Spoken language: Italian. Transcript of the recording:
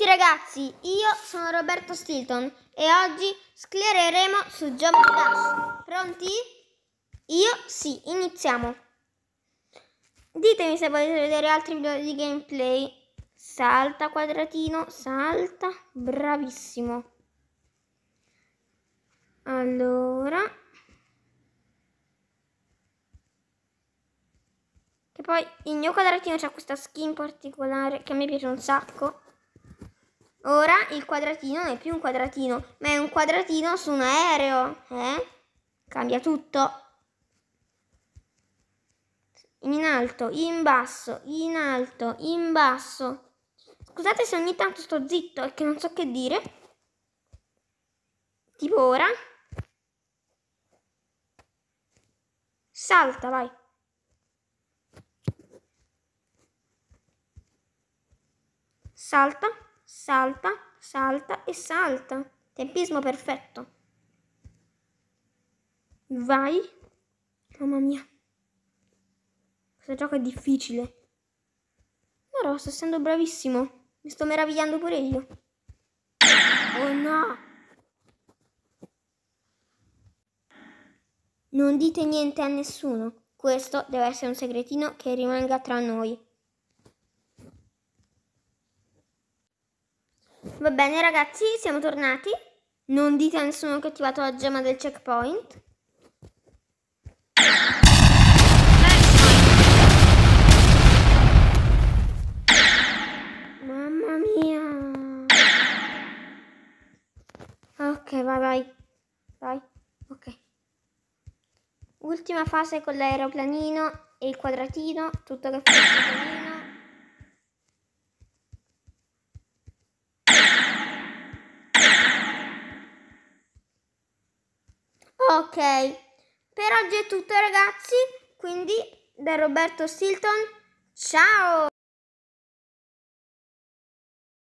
tutti ragazzi, io sono Roberto Stilton e oggi sclereremo su Geometry Dash. Pronti? Io sì, iniziamo. Ditemi se volete vedere altri video di gameplay. Salta quadratino, salta, bravissimo. Allora. Che poi il mio quadratino c'ha questa skin particolare che a me piace un sacco. Ora il quadratino non è più un quadratino, ma è un quadratino su un aereo. Eh? Cambia tutto. In alto, in basso, in alto, in basso. Scusate se ogni tanto sto zitto e che non so che dire. Tipo ora. Salta, vai. Salta salta, salta e salta. Tempismo perfetto. Vai. Mamma mia. Questo gioco è difficile. Però sto essendo bravissimo. Mi sto meravigliando pure io. Oh no. Non dite niente a nessuno. Questo deve essere un segretino che rimanga tra noi. Va bene ragazzi, siamo tornati. Non dite a nessuno che ho attivato la gemma del checkpoint. Mamma mia. Ok, vai, vai. Vai. Ok. Ultima fase con l'aeroplanino e il quadratino, tutto che fa il quadratino. Ok, per oggi è tutto ragazzi, quindi da Roberto Stilton, ciao!